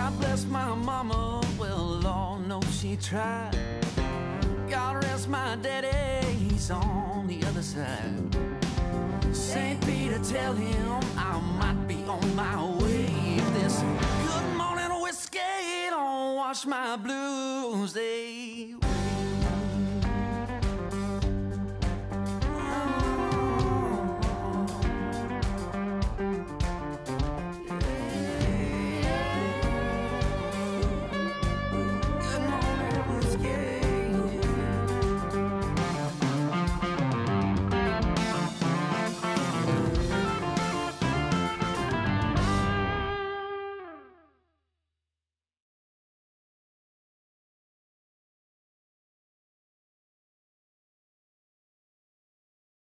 God bless my mama, well, Lord knows she tried. God rest my daddy, he's on the other side. St. Peter, tell him I might be on my way. If this good morning whiskey don't wash my blues, eh?